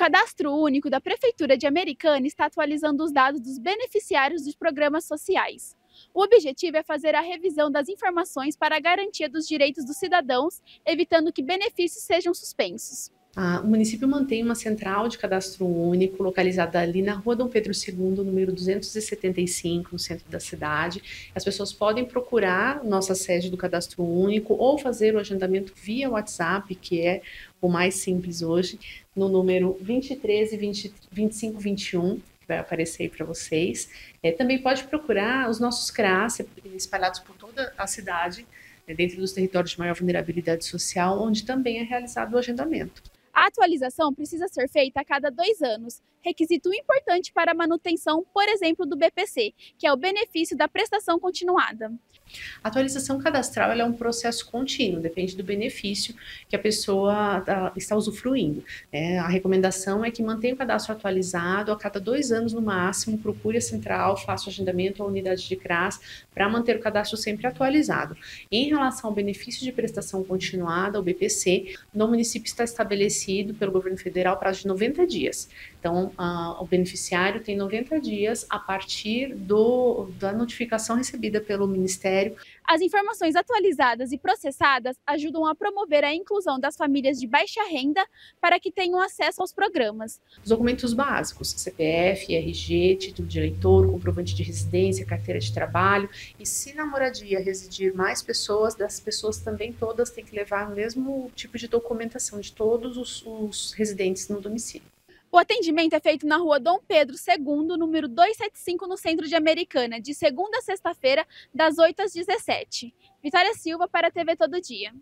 Cadastro Único da Prefeitura de Americana está atualizando os dados dos beneficiários dos programas sociais. O objetivo é fazer a revisão das informações para a garantia dos direitos dos cidadãos, evitando que benefícios sejam suspensos. Ah, o município mantém uma central de cadastro único localizada ali na rua Dom Pedro II, número 275, no centro da cidade. As pessoas podem procurar nossa sede do cadastro único ou fazer o agendamento via WhatsApp, que é o mais simples hoje, no número 23 e 20, 25 21 que vai aparecer aí para vocês. É, também pode procurar os nossos CRAS espalhados por toda a cidade, né, dentro dos territórios de maior vulnerabilidade social, onde também é realizado o agendamento. A atualização precisa ser feita a cada dois anos, requisito importante para a manutenção, por exemplo, do BPC, que é o benefício da prestação continuada. A atualização cadastral é um processo contínuo, depende do benefício que a pessoa tá, está usufruindo. É, a recomendação é que mantenha o cadastro atualizado a cada dois anos no máximo, procure a central, faça o agendamento à unidade de CRAS para manter o cadastro sempre atualizado. Em relação ao benefício de prestação continuada, o BPC, no município está estabelecido pelo governo federal prazo de 90 dias. Então, o beneficiário tem 90 dias a partir do, da notificação recebida pelo Ministério. As informações atualizadas e processadas ajudam a promover a inclusão das famílias de baixa renda para que tenham acesso aos programas. Os documentos básicos, CPF, RG, título de eleitor, comprovante de residência, carteira de trabalho. E se na moradia residir mais pessoas, das pessoas também todas têm que levar o mesmo tipo de documentação de todos os, os residentes no domicílio. O atendimento é feito na rua Dom Pedro II, número 275, no centro de Americana, de segunda a sexta-feira, das 8 às 17. Vitória Silva para a TV Todo Dia.